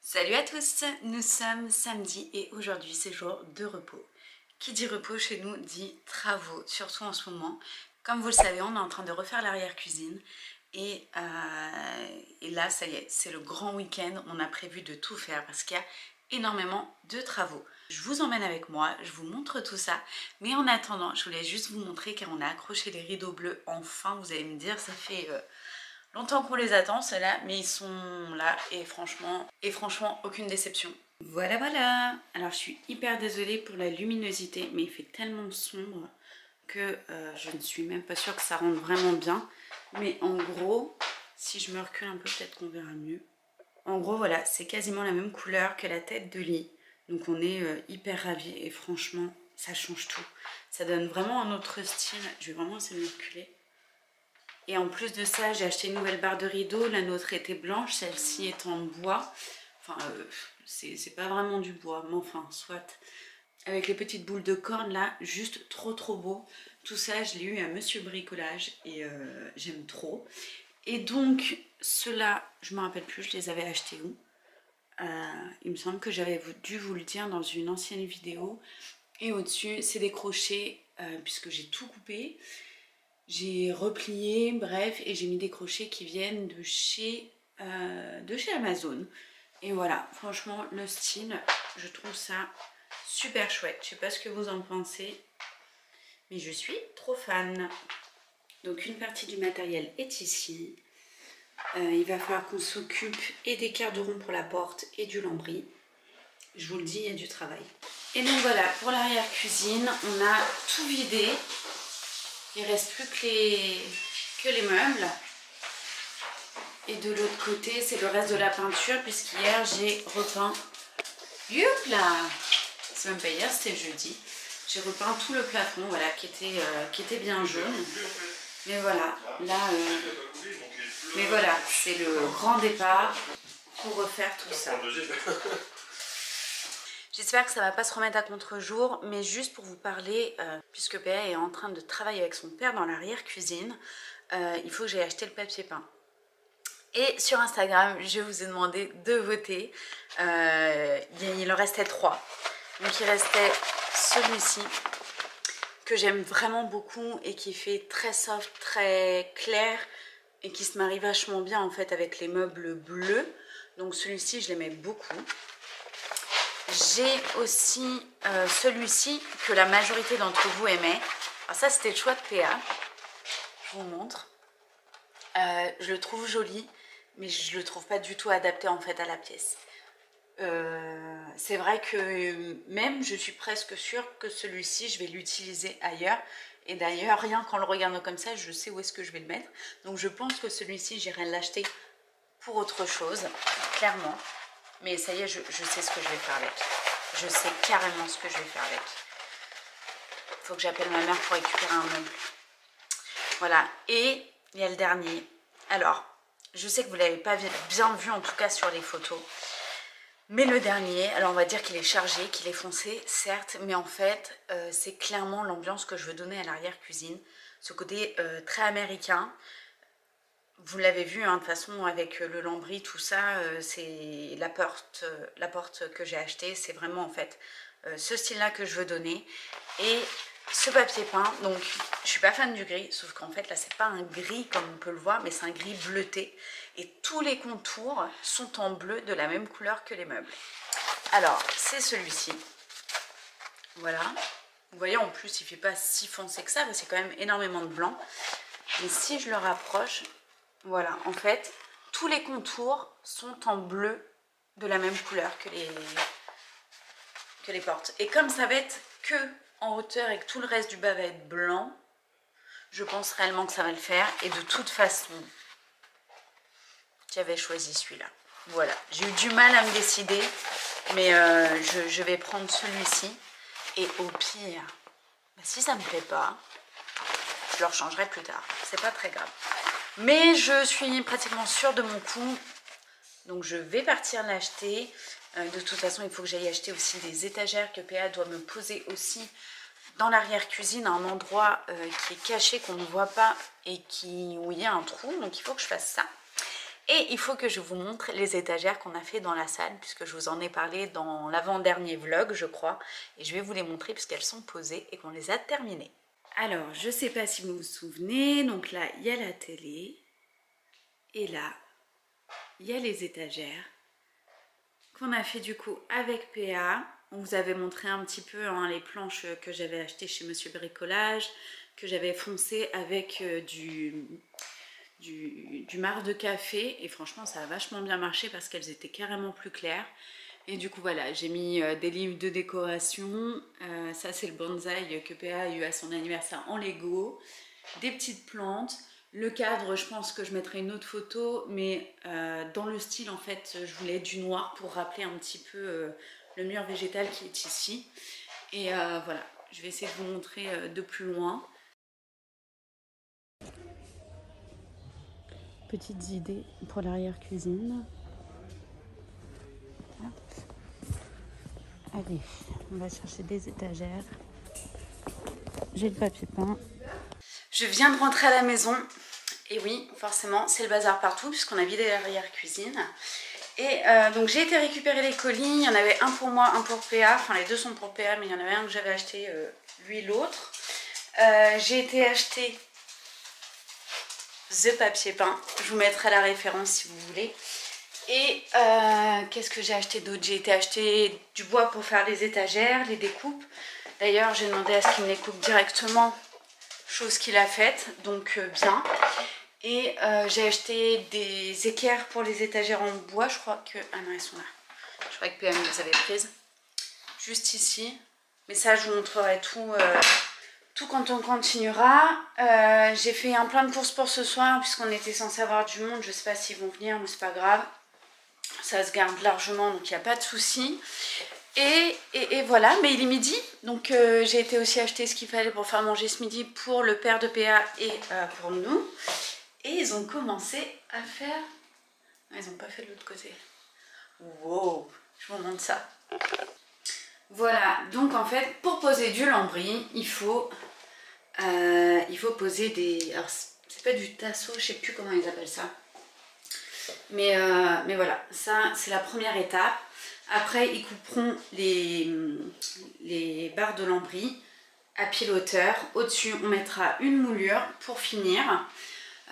Salut à tous, nous sommes samedi et aujourd'hui c'est jour de repos. Qui dit repos chez nous dit travaux, surtout en ce moment. Comme vous le savez, on est en train de refaire l'arrière-cuisine et, euh, là, ça y est, c'est le grand week-end. On a prévu de tout faire parce qu'il y a énormément de travaux. Je vous emmène avec moi, je vous montre tout ça. Mais en attendant, je voulais juste vous montrer car on a accroché les rideaux bleus. Enfin, vous allez me dire, ça fait... Euh, longtemps qu'on les attend, ceux-là, mais ils sont là et franchement, et franchement, aucune déception. Voilà, voilà Alors, je suis hyper désolée pour la luminosité, mais il fait tellement sombre que euh, je ne suis même pas sûre que ça rentre vraiment bien. Mais en gros, si je me recule un peu, peut-être qu'on verra mieux. En gros, voilà, c'est quasiment la même couleur que la tête de lit. Donc on est euh, hyper ravis et franchement, ça change tout. Ça donne vraiment un autre style. Je vais vraiment essayer de reculer. Et en plus de ça, j'ai acheté une nouvelle barre de rideau. La nôtre était blanche, celle-ci est en bois. Enfin, euh, c'est pas vraiment du bois, mais enfin, soit. Avec les petites boules de corne là, juste trop trop beau. Tout ça, je l'ai eu à Monsieur Bricolage et euh, j'aime trop. Et donc, ceux-là, je me rappelle plus, je les avais achetés où? Euh, Il me semble que j'avais dû vous le dire dans une ancienne vidéo. Et au-dessus, c'est des crochets, puisque j'ai tout coupé. J'ai replié, bref, et j'ai mis des crochets qui viennent de chez, euh, de chez Amazon. Et voilà, franchement, le style, je trouve ça super chouette. Je sais pas ce que vous en pensez, mais je suis trop fan. Donc une partie du matériel est ici. Euh, il va falloir qu'on s'occupe et des quarts de rond pour la porte et du lambris. Je vous le dis, il y a du travail. Et donc voilà, pour l'arrière-cuisine, on a tout vidé. Il reste plus que les, que les meubles. Et de l'autre côté, c'est le reste de la peinture, puisqu'hier, j'ai repeint... là C'est même pas hier, c'était jeudi. J'ai repeint tout le plafond, voilà, qui était, euh, bien jaune. Mais voilà, là... Euh, mais voilà, c'est le grand départ pour refaire tout ça. J'espère que ça va pas se remettre à contre-jour, mais juste pour vous parler, euh, puisque PA est en train de travailler avec son père dans l'arrière-cuisine, euh, il faut que j'aille acheter le papier peint. Et sur Instagram, je vous ai demandé de voter. Euh, il en restait trois. Donc il restait celui-ci, que j'aime vraiment beaucoup et qui fait très soft, très clair et qui se marie vachement bien en fait avec les meubles bleus. Donc celui-ci, je l'aimais beaucoup. J'ai aussi euh, celui-ci que la majorité d'entre vous aimait. Alors ça, c'était le choix de PA. Je vous montre. Euh, je le trouve joli, mais je le trouve pas du tout adapté en fait à la pièce. Euh, c'est vrai que même je suis presque sûre que celui-ci, je vais l'utiliser ailleurs. Et d'ailleurs, rien qu'en le regardant comme ça, je sais où est-ce que je vais le mettre. Donc je pense que celui-ci, j'irai l'acheter pour autre chose, clairement. Mais ça y est, je, sais ce que je vais faire avec. Je sais carrément ce que je vais faire avec. Il faut que j'appelle ma mère pour récupérer un meuble. Voilà. Et il y a le dernier. Alors, je sais que vous ne l'avez pas bien vu, en tout cas sur les photos. Mais le dernier, alors on va dire qu'il est chargé, qu'il est foncé, certes, mais en fait, euh, c'est clairement l'ambiance que je veux donner à l'arrière-cuisine. Ce côté euh, très américain, vous l'avez vu, hein, de toute façon, avec le lambris, tout ça, euh, c'est la porte, euh, la porte que j'ai achetée. C'est vraiment, en fait, euh, ce style-là que je veux donner. Et ce papier peint, donc, je suis pas fan du gris, sauf qu'en fait, là, c'est pas un gris comme on peut le voir, mais c'est un gris bleuté. Et tous les contours sont en bleu de la même couleur que les meubles. Alors, c'est celui-ci. Voilà. Vous voyez, en plus, il fait pas si foncé que ça, mais c'est quand même énormément de blanc. Mais si je le rapproche, voilà, en fait, tous les contours sont en bleu de la même couleur que les, que les portes. Et comme ça va être que en hauteur et que tout le reste du bas va être blanc, je pense réellement que ça va le faire. Et de toute façon, j'avais choisi celui-là. Voilà, j'ai eu du mal à me décider, mais euh, je, vais prendre celui-ci. Et au pire, bah, si ça me plaît pas, je le rechangerai plus tard. C'est pas très grave. Mais je suis pratiquement sûre de mon coup. Donc je vais partir l'acheter. Euh, de toute façon, il faut que j'aille acheter aussi des étagères que PA doit me poser aussi dans l'arrière-cuisine, un endroit euh, qui est caché, qu'on ne voit pas et où il y a un trou. Donc il faut que je fasse ça. Et il faut que je vous montre les étagères qu'on a fait dans la salle, puisque je vous en ai parlé dans l'avant-dernier vlog, je crois. Et je vais vous les montrer puisqu'elles sont posées et qu'on les a terminées. Alors, je ne sais pas si vous vous souvenez, donc là, il y a la télé. Et là, il y a les étagères qu'on a fait du coup avec PA. On vous avait montré un petit peu hein, les planches que j'avais achetées chez Monsieur Bricolage, que j'avais foncé avec euh, du, du, de café. Et franchement, ça a vachement bien marché parce qu'elles étaient carrément plus claires. Et du coup, voilà, j'ai mis euh, des livres de décoration. Euh, ça, c'est le bonsaï que PA a eu à son anniversaire en Lego. Des petites plantes. Le cadre, je pense que je mettrai une autre photo, mais euh, dans le style, en fait, je voulais du noir pour rappeler un petit peu euh, le mur végétal qui est ici. Et euh, voilà, je vais essayer de vous montrer de plus loin. Petites idées pour l'arrière-cuisine. Allez, on va chercher des étagères. J'ai le papier peint. Je viens de rentrer à la maison. Et oui, forcément, c'est le bazar partout puisqu'on a vidé l'arrière-cuisine. Et euh, donc j'ai été récupérer les colis. Il y en avait un pour moi, un pour PA. Enfin, les deux sont pour PA, mais il y en avait un que j'avais acheté, euh, lui l'autre. Euh, j'ai été acheter The Papier Peint. Je vous mettrai la référence si vous voulez. Et qu'est-ce que j'ai acheté d'autre? J'ai été acheter du bois pour faire les étagères, les découpes. D'ailleurs, j'ai demandé à ce qu'il me les coupe directement, chose qu'il a faite, donc euh, bien. Et euh, j'ai acheté des équerres pour les étagères en bois, je crois que... Ah non, elles sont là. Je crois que PM les avait prises. Juste ici. Mais ça, je vous montrerai tout, euh, tout quand on continuera. J'ai fait un plein de courses pour ce soir, puisqu'on était censé avoir du monde. Je sais pas s'ils vont venir, mais c'est pas grave. Ça se garde largement, donc il n'y a pas de souci. Et, voilà, mais il est midi, donc euh, j'ai été aussi acheter ce qu'il fallait pour faire manger ce midi pour le père de PA et euh, pour nous. Et ils ont commencé à faire... Ah, ils n'ont pas fait de l'autre côté. Wow, je vous montre ça. Voilà, donc en fait, pour poser du lambris, il faut, euh, il faut poser des... Alors, c'est pas du tasseau, je sais plus comment ils appellent ça. Mais voilà, ça c'est la première étape. Après, ils couperont les, barres de lambris à pile hauteur. Au-dessus, on mettra une moulure pour finir.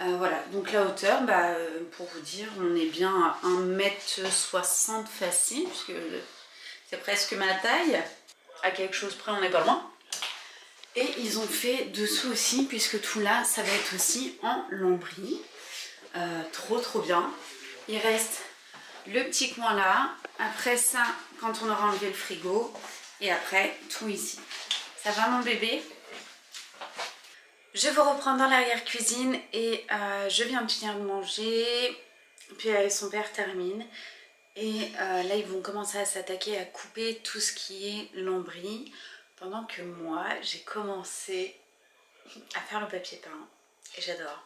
Euh, voilà, donc la hauteur, bah, euh, pour vous dire, on est bien à 1m60 facile, puisque c'est presque ma taille. À quelque chose près, on n'est pas loin. Et ils ont fait dessous aussi, puisque tout là, ça va être aussi en lambris. Euh, trop trop bien. Il reste le petit coin là. Après ça, quand on aura enlevé le frigo. Et après, tout ici. Ça va mon bébé? Je vous reprends dans l'arrière-cuisine et euh, je viens de finir de manger. Puis euh, son père termine. Et euh, là, ils vont commencer à s'attaquer à couper tout ce qui est lambris. Pendant que moi, j'ai commencé à faire le papier peint. Et j'adore.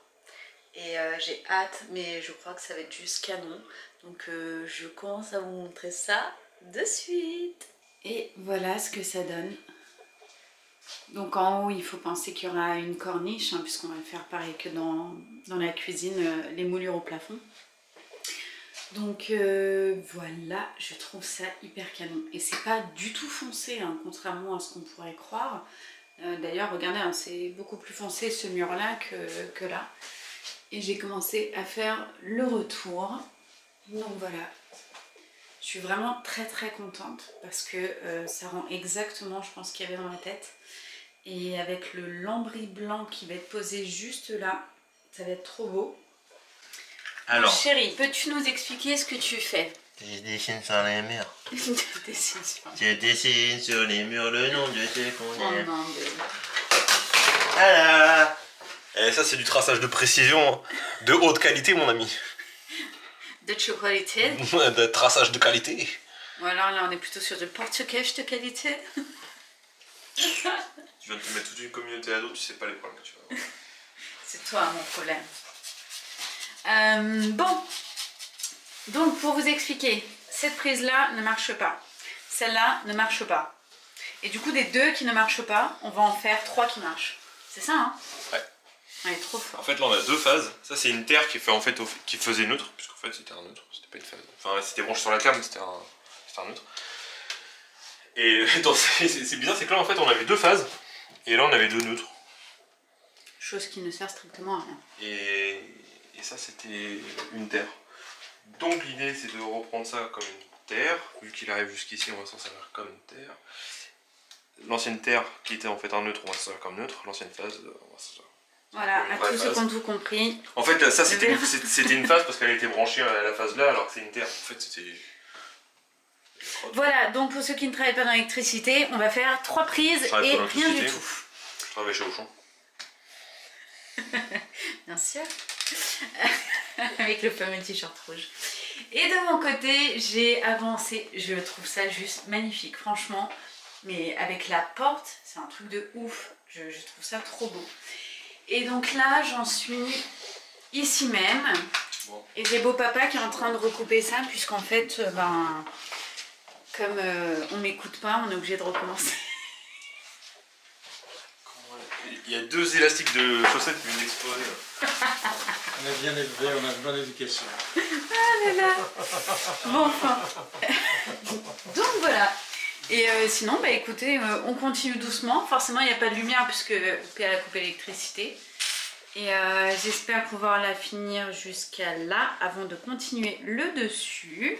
Et j'ai hâte, mais je crois que ça va être juste canon. Donc euh, je commence à vous montrer ça de suite. Et voilà ce que ça donne. Donc en haut, il faut penser qu'il y aura une corniche, hein, puisqu'on va faire pareil que dans, la cuisine, euh, les moulures au plafond. Donc euh, voilà, je trouve ça hyper canon. Et c'est pas du tout foncé, hein, contrairement à ce qu'on pourrait croire. D'ailleurs, regardez, hein, c'est beaucoup plus foncé ce mur-là que, que là. Et j'ai commencé à faire le retour. Donc voilà, je suis vraiment très très contente parce que euh, ça rend exactement, je pense, qu'il y avait dans ma tête. Et avec le lambris blanc qui va être posé juste là, ça va être trop beau. Alors, chérie, peux-tu nous expliquer ce que tu fais? Je dessine sur les murs. Je dessine sur- Je dessine sur les murs le nom de ce qu'on Oh aime. bébé. Voilà. Et ça, c'est du traçage de précision de haute qualité, mon ami. De chocolatée. de traçage de qualité. Ou alors là, on est plutôt sur du portugais de qualité. Tu viens de te mettre toute une communauté à dos, tu sais pas les problèmes que tu vas avoir. C'est toi mon problème. Euh, bon, donc pour vous expliquer, cette prise-là ne marche pas. Celle-là ne marche pas. Et du coup, des deux qui ne marchent pas, on va en faire trois qui marchent. C'est ça, hein? Ouais. Trop. En fait, là, on a deux phases. Ça, c'est une terre qui, fait, en fait, au- qui faisait neutre, puisqu'en fait, c'était un neutre. C'était pas une phase. Enfin, c'était branché sur la cam, mais c'était un, neutre. Et c'est bizarre, c'est que là, en fait, on avait deux phases. Et là, on avait deux neutres. Chose qui ne sert strictement à rien. Et, et ça, c'était une terre. Donc, l'idée, c'est de reprendre ça comme une terre. Vu qu'il arrive jusqu'ici, on va s'en servir comme une terre. L'ancienne terre, qui était en fait un neutre, on va s'en servir comme neutre. L'ancienne phase, on va s'en servir. Voilà, à tous ceux qui ont tout compris. En fait, ça, c'était une, c'était- c'était une phase parce qu'elle était branchée à la phase là, alors que c'est une terre. En fait, c'était. Voilà, donc pour ceux qui ne travaillent pas dans l'électricité, on va faire trois prises et rien du tout. Je travaille chez Auchan. Bien sûr. Avec le fameux t-shirt rouge. Et de mon côté, j'ai avancé. Je trouve ça juste magnifique, franchement. Mais avec la porte, c'est un truc de ouf. Je, je trouve ça trop beau. Et donc là, j'en suis ici même. Bon. Et j'ai beau papa qui est en train de recouper ça, puisqu'en fait, euh, ben, comme euh, on m'écoute pas, on est obligé de recommencer. Il y a deux élastiques de chaussettes qui viennent d'exploser. là. On est bien élevé, on a une bonne éducation. Bon, enfin. Donc voilà. Et euh, sinon, bah écoutez, euh, on continue doucement. Forcément, il n'y a pas de lumière puisque PA a coupé l'électricité. Et euh, j'espère pouvoir la finir jusqu'à là avant de continuer le dessus.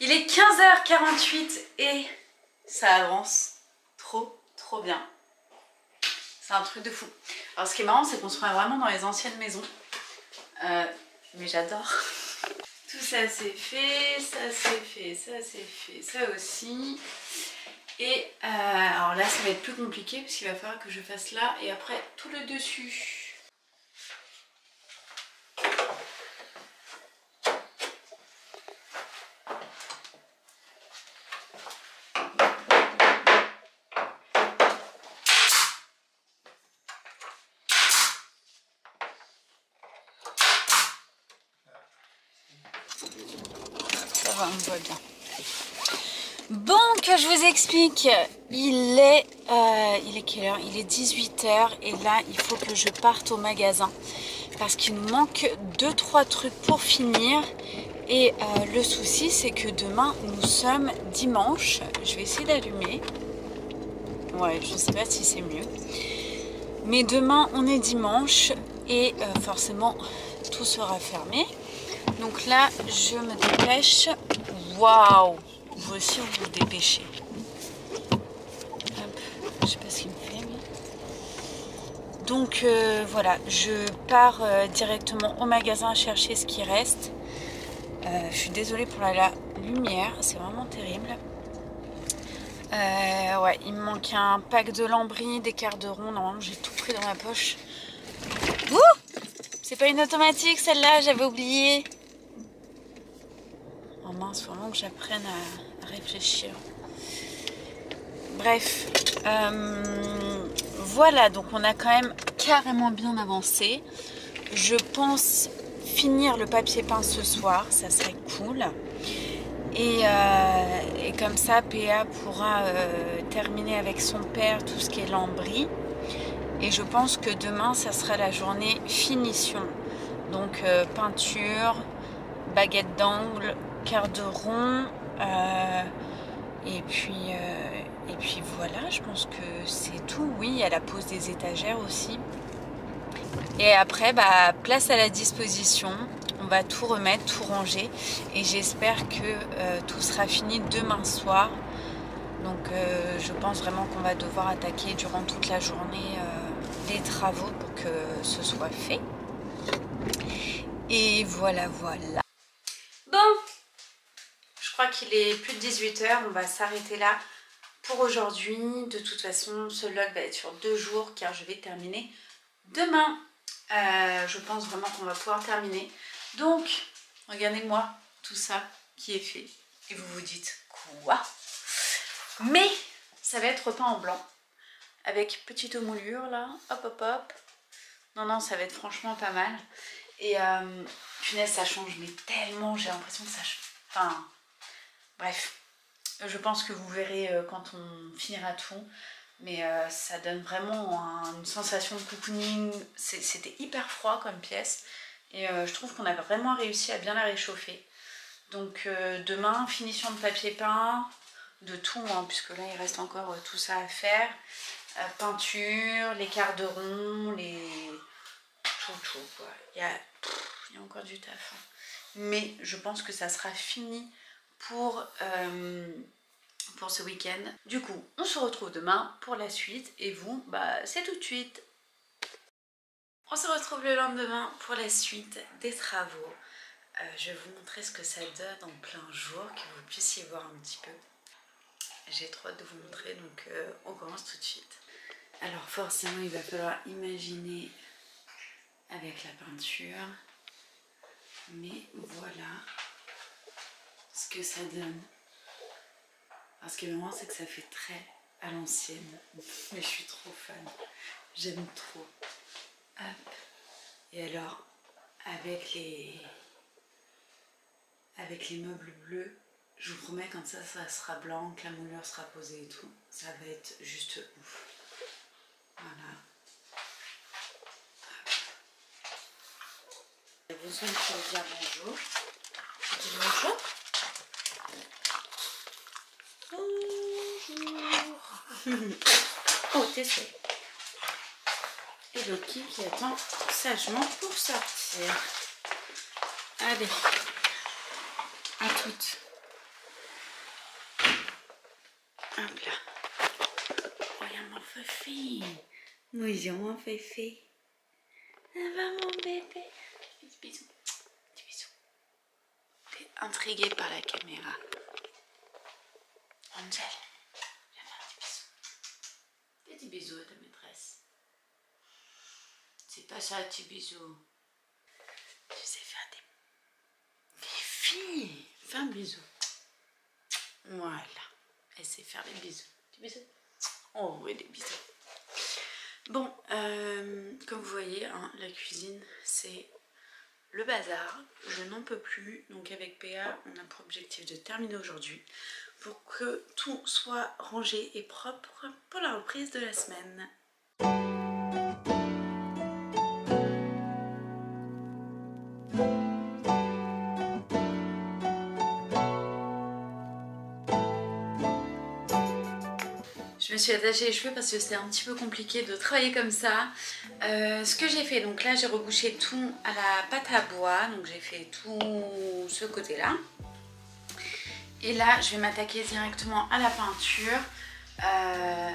Il est 15h48 et ça avance trop, trop bien. C'est un truc de fou. Alors ce qui est marrant, c'est qu'on se croit vraiment dans les anciennes maisons. Mais j'adore. Tout ça c'est fait, ça c'est fait, ça c'est fait, ça aussi. Et euh, alors là ça va être plus compliqué parce qu'il va falloir que je fasse là et après tout le dessus. Ça Bon, que je vous explique, il est, euh, il est quelle heure? Il est 18h et là il faut que je parte au magasin parce qu'il nous manque 2-3 trucs pour finir et euh, le souci c'est que demain nous sommes dimanche. Je vais essayer d'allumer. Ouais, je sais pas si c'est mieux. Mais demain on est dimanche et euh, forcément tout sera fermé. Donc là je me dépêche. Waouh vous aussi vous vous dépêchez. Hop, je sais pas ce qu'il me fait. mais- Donc euh, voilà, je pars euh, directement au magasin chercher ce qui reste. Euh, je suis désolée pour la, lumière, c'est vraiment terrible. Ouais, il me manque un pack de lambris, des quarts de rond. Normalement, j'ai tout pris dans ma poche. Ouh C'est pas une automatique celle-là, j'avais oublié. Mince, faut vraiment que j'apprenne à, réfléchir. Bref, euh, voilà, donc on a quand même carrément bien avancé. Je pense finir le papier peint ce soir, ça serait cool. Et, euh, comme ça, PA pourra euh, terminer avec son père tout ce qui est lambris. Et je pense que demain, ça sera la journée finition. Donc peinture, baguette d'angle, quart de rond. euh, et puis, euh, et puis voilà, je pense que c'est tout. Oui, a la pose des étagères aussi. Et après, bah, place à la disposition. On va tout remettre, tout ranger. Et j'espère que euh, tout sera fini demain soir. Donc je pense vraiment qu'on va devoir attaquer durant toute la journée les travaux pour que ce soit fait. Et voilà, voilà. Qu'il est plus de 18h. On va s'arrêter là pour aujourd'hui. De toute façon, ce log va être sur deux jours car je vais terminer demain. Euh, je pense vraiment qu'on va pouvoir terminer. Donc, regardez-moi tout ça qui est fait. Et vous vous dites, quoi? Mais, ça va être peint en blanc. Avec petite moulure là. Hop, hop, hop. Non, non, ça va être franchement pas mal. Et euh, punaise, ça change mais tellement. J'ai l'impression que ça... Enfin, bref. Je pense que vous verrez euh, quand on finira tout. Mais euh, ça donne vraiment un- une sensation de cocooning. C'était hyper froid comme pièce. Et euh, je trouve qu'on a vraiment réussi à bien la réchauffer. Donc demain, finition de papier peint, de tout, hein, puisque là il reste encore tout ça à faire. Peinture, les quarts de rond, les... tout, tout quoi. Il y a, pff, il y a encore du taf. hein. Mais je pense que ça sera fini pour, euh, pour ce week-end. Du coup, on se retrouve demain pour la suite. Et vous, bah c'est tout de suite. On se retrouve le lendemain pour la suite des travaux. Euh, je vais vous montrer ce que ça donne en plein jour, que vous puissiez voir un petit peu. J'ai trop hâte de vous montrer, donc euh, on commence tout de suite. Alors forcément, il va falloir imaginer avec la peinture. Mais voilà ce que ça donne. Parce que vraiment, c'est que ça fait très à l'ancienne. Mais je suis trop fan. J'aime trop. Hop. Et alors, avec les avec les meubles bleus, je vous promets quand ça, ça sera blanc, que la moulure sera posée et tout, ça va être juste ouf. Voilà. De te dire bonjour. Tu dis bonjour Bonjour. oh, t'es. Et Loki qui attend sagement pour sortir. Allez, à toutes. Hop là. Regarde mon féfé. Bonjour mon féfé. Ça va mon bébé? Petit bisou. Petit bisou. T'es intriguée par la caméra. Angel, viens faire un petit bisou. Petit bisou à ta maîtresse. Ça, petit bisou. Tu sais faire des... Fifi, fais un bisou. Voilà. Elle sait faire des bisous. Des bisous. Oh oui, des bisous. Bon, euh, comme vous voyez, hein, la cuisine, c'est le bazar. Je n'en peux plus. Donc avec PA, on a pour objectif de terminer aujourd'hui pour que tout soit rangé et propre pour la reprise de la semaine. Me suis attachée les cheveux parce que c'était un petit peu compliqué de travailler comme ça. Euh, ce que j'ai fait, donc là j'ai rebouché tout à la pâte à bois, donc j'ai fait tout ce côté-là. Et là je vais m'attaquer directement à la peinture. Euh,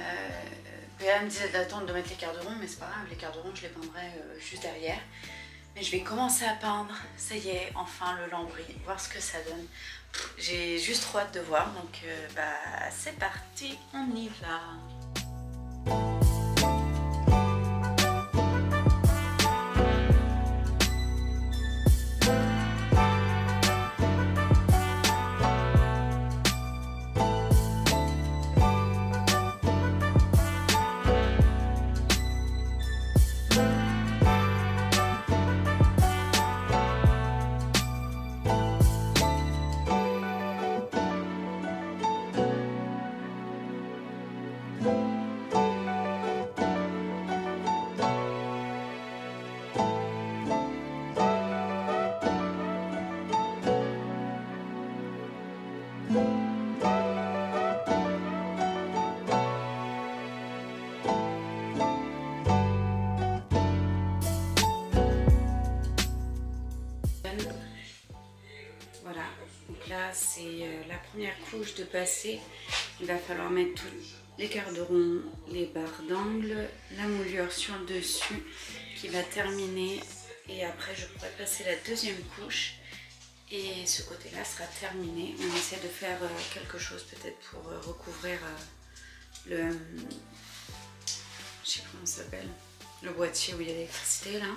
me disait d'attendre de mettre les quarts de rond, mais c'est pas grave, les quarts de rond je les peindrai euh, juste derrière. Mais je vais commencer à peindre, ça y est, enfin le lambris, voir ce que ça donne. J'ai juste trop hâte de voir, donc euh, bah c'est parti, on y va. Passé. Il va falloir mettre tous les quarts rond, les barres d'angle, la moulure sur le dessus qui va terminer. Et après je pourrai passer la deuxième couche. Et ce côté-là sera terminé. On essaie de faire euh, quelque chose peut-être pour euh, recouvrir euh, le... Je sais comment. Le boîtier où il y a l'électricité là.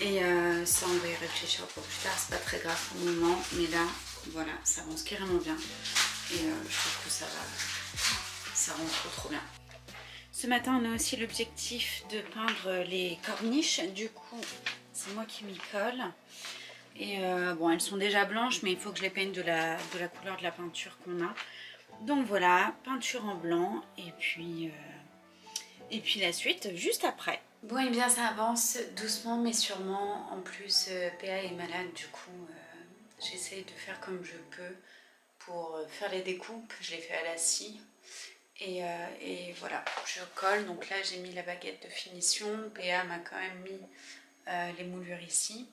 Et ça, on va y réfléchir pour plus tard. C'est pas très grave pour le moment. Mais là, voilà, ça avance carrément bien. Et euh, je trouve que ça va. Ça rend trop trop bien. Ce matin, on a aussi l'objectif de peindre les corniches. Du coup, c'est moi qui m'y colle. Et euh, bon, elles sont déjà blanches, mais il faut que je les peigne de la, de la couleur de la peinture qu'on a. Donc voilà, peinture en blanc et puis, euh, et puis la suite juste après. Bon et bien ça avance doucement mais sûrement. En plus PA est malade du coup j'essaye de faire comme je peux pour faire les découpes. Je les fais à la scie. Et, et, voilà, je colle. Donc là j'ai mis la baguette de finition. PA m'a quand même mis les moulures ici.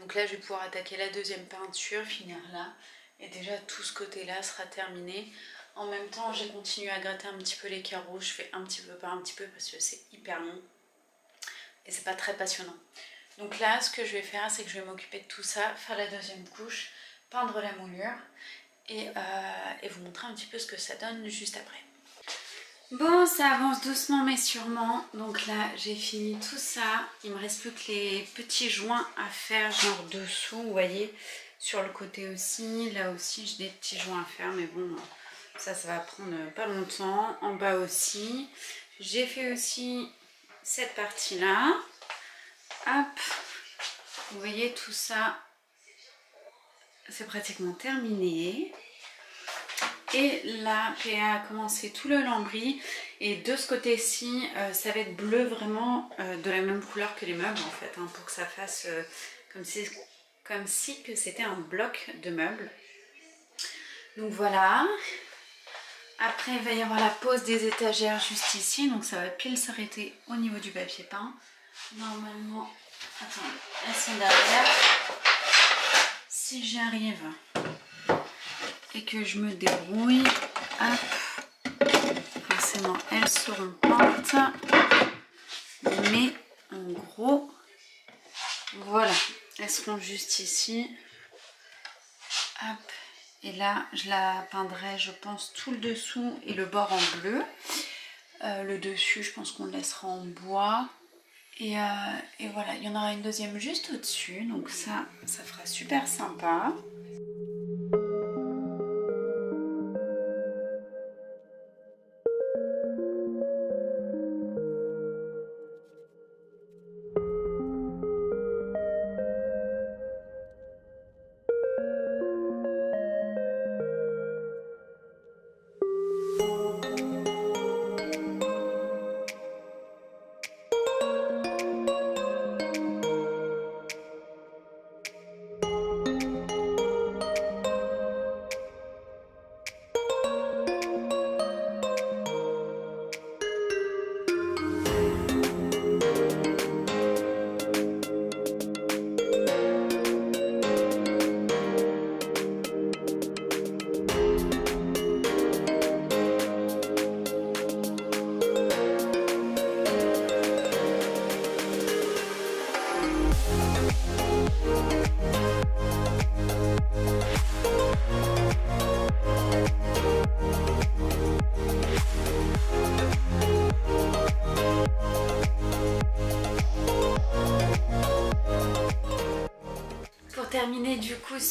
Donc là je vais pouvoir attaquer la deuxième peinture, finir là. Et déjà tout ce côté là sera terminé. En même temps j'ai continué à gratter un petit peu les carreaux. Je fais un petit peu par un petit peu parce que c'est hyper long. Et c'est pas très passionnant. Donc là ce que je vais faire c'est que je vais m'occuper de tout ça, faire la deuxième couche, peindre la moulure et, euh, et vous montrer un petit peu ce que ça donne juste après. Bon, ça avance doucement mais sûrement. Donc là, j'ai fini tout ça. Il me reste plus que les petits joints à faire, genre dessous, vous voyez. Sur le côté aussi, là aussi j'ai des petits joints à faire, mais bon, ça, ça va prendre pas longtemps. En bas aussi. J'ai fait aussi cette partie-là. Hop, vous voyez tout ça, c'est pratiquement terminé. Et là, PA a commencé tout le lambris. Et de ce côté-ci, euh, ça va être bleu vraiment euh, de la même couleur que les meubles en fait. Hein, pour que ça fasse euh, comme si que c'était un bloc de meubles. Donc voilà. Après, il va y avoir la pose des étagères juste ici. Donc ça va pile s'arrêter au niveau du papier peint. Normalement, attendez, elles sont derrière. Si j'y arrive et que je me débrouille, hop, forcément elles seront peintes. Mais en gros, voilà, elles seront juste ici. Hop. Et là, je la peindrai, je pense, tout le dessous et le bord en bleu. Euh, le dessus, je pense qu'on le laissera en bois. Et, euh, et, voilà, il y en aura une deuxième juste au-dessus. Donc ça, ça fera super sympa.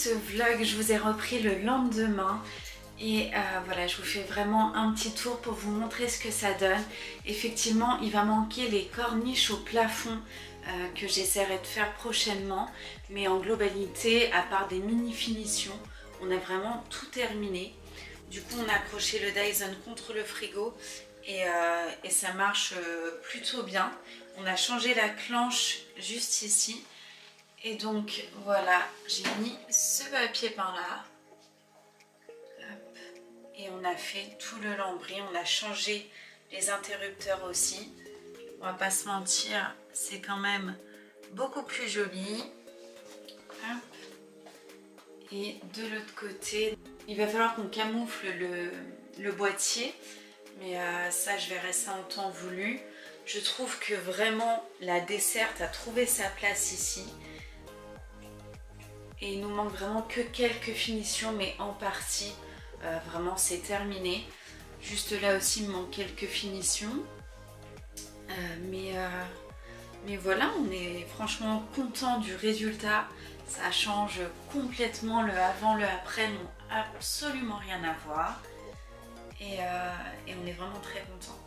Ce vlog, je vous ai repris le lendemain. Et euh, voilà, je vous fais vraiment un petit tour pour vous montrer ce que ça donne. Effectivement, il va manquer les corniches au plafond euh, que j'essaierai de faire prochainement. Mais en globalité, à part des mini finitions, on a vraiment tout terminé. Du coup, on a accroché le Dyson contre le frigo et, euh, et ça marche plutôt bien. On a changé la clenche juste ici et donc voilà, j'ai mis ce papier peint là. Et on a fait tout le lambris, on a changé les interrupteurs aussi. On va pas se mentir, c'est quand même beaucoup plus joli. Et de l'autre côté, il va falloir qu'on camoufle le, boîtier. Mais euh, ça, je verrai ça en temps voulu. Je trouve que vraiment la desserte a trouvé sa place ici. Et il nous manque vraiment que quelques finitions, mais en partie, euh, vraiment c'est terminé. Juste là aussi, il me manque quelques finitions. Euh, mais, euh, mais voilà, on est franchement content du résultat. Ça change complètement le avant, le après, n'ont absolument rien à voir. Et, et on est vraiment très content.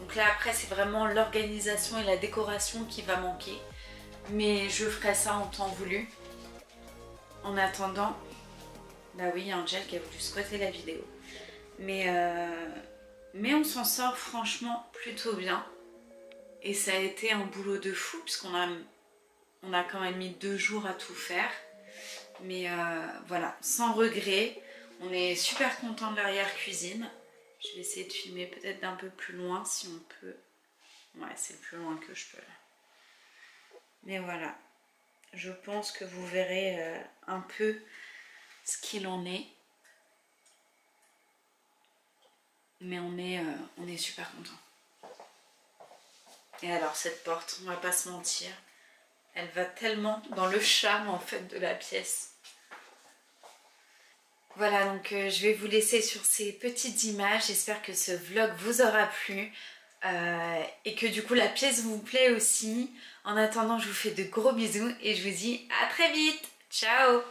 Donc là après c'est vraiment l'organisation et la décoration qui va manquer. Mais je ferai ça en temps voulu. En attendant, Bah oui, Angel qui a voulu squatter la vidéo. Mais, euh, mais on s'en sort franchement plutôt bien. Et ça a été un boulot de fou puisqu'on a, on a quand même mis deux jours à tout faire. Mais euh, voilà, sans regret. On est super content de l'arrière-cuisine. Je vais essayer de filmer peut-être d'un peu plus loin si on peut. Ouais, c'est le plus loin que je peux. Mais voilà, je pense que vous verrez euh, un peu ce qu'il en est. Mais on est, euh, on est super content. Et alors cette porte, on va pas se mentir, elle va tellement dans le charme en fait de la pièce. Voilà, donc euh, je vais vous laisser sur ces petites images. J'espère que ce vlog vous aura plu euh, et que du coup la pièce vous plaît aussi. En attendant, je vous fais de gros bisous et je vous dis à très vite. Ciao